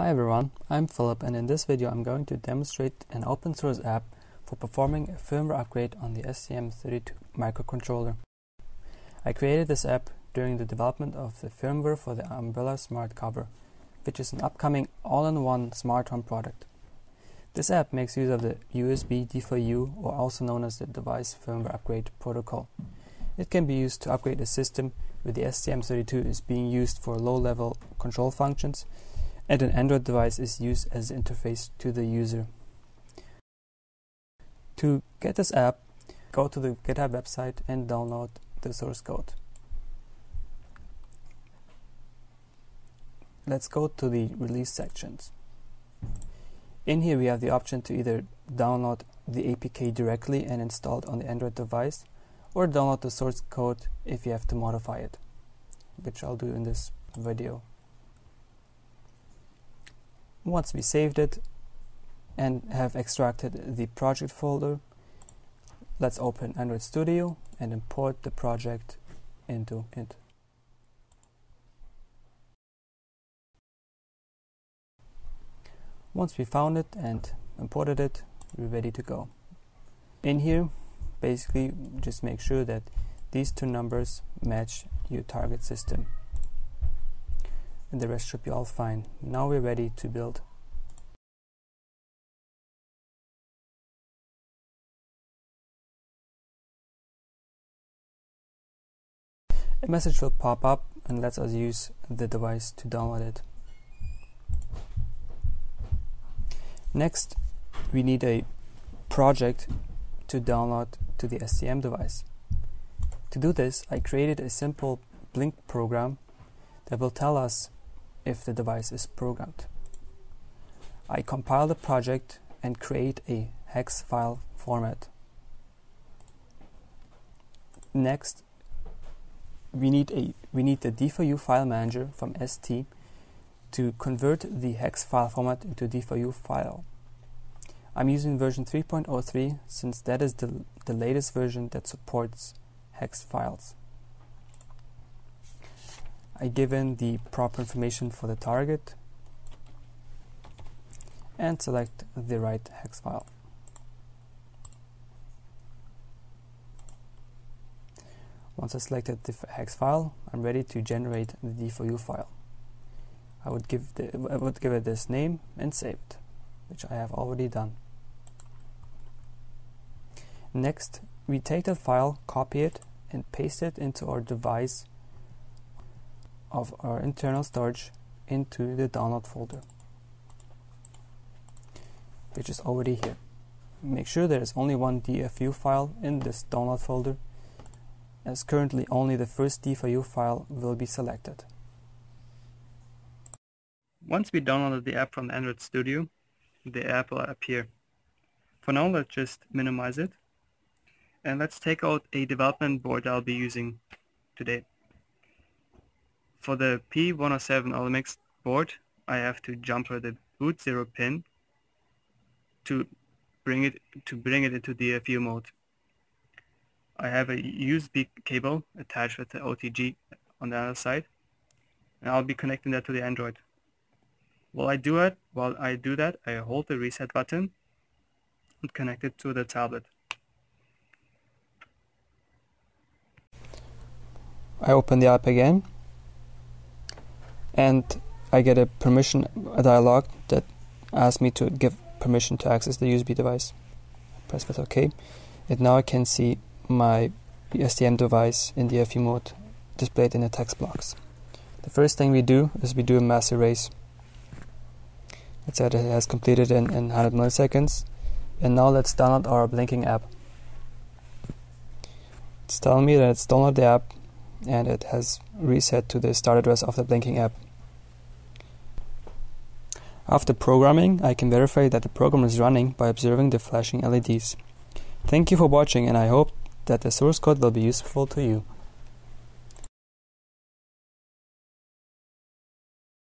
Hi everyone, I'm Philip and in this video I'm going to demonstrate an open source app for performing a firmware upgrade on the STM32 microcontroller. I created this app during the development of the firmware for the Umbrela Smart Cover, which is an upcoming all-in-one smart home product. This app makes use of the USB DFU or also known as the Device Firmware Upgrade Protocol. It can be used to upgrade a system where the STM32 is being used for low-level control functions and an Android device is used as interface to the user. To get this app, go to the GitHub website and download the source code. Let's go to the release sections. In here we have the option to either download the APK directly and install it on the Android device or download the source code if you have to modify it, which I'll do in this video. Once we saved it and have extracted the project folder, let's open Android Studio and import the project into it. Once we found it and imported it, we're ready to go. In here, basically just make sure that these two numbers match your target system and the rest should be all fine. Now we're ready to build. A message will pop up and lets us use the device to download it. Next, we need a project to download to the STM device. To do this, I created a simple Blink program that will tell us if the device is programmed. I compile the project and create a hex file format. Next, we need a we need the DFU file manager from ST to convert the hex file format into DFU file. I'm using version 3.03 since that is the, the latest version that supports hex files. I give in the proper information for the target and select the right hex file. Once I selected the hex file, I'm ready to generate the DFU file. I would give the, I would give it this name and save it, which I have already done. Next, we take the file, copy it, and paste it into our device of our internal storage into the download folder which is already here. Make sure there is only one DFU file in this download folder as currently only the first DFU file will be selected. Once we downloaded the app from Android Studio, the app will appear. For now, let's just minimize it. And let's take out a development board I'll be using today. For the P107 Olimex board, I have to jumper the boot zero pin to bring it to bring it into uh, DFU mode. I have a USB cable attached with the OTG on the other side, and I'll be connecting that to the Android. While I do it, while I do that, I hold the reset button and connect it to the tablet. I open the app again and I get a permission a dialog that asks me to give permission to access the USB device. Press with OK. And now I can see my STM device in DFU mode displayed in the text box. The first thing we do is we do a mass erase. It said it has completed in, in 100 milliseconds. And now let's download our blinking app. It's telling me that it's downloaded the app and it has reset to the start address of the blinking app. After programming, I can verify that the program is running by observing the flashing LEDs. Thank you for watching and I hope that the source code will be useful to you.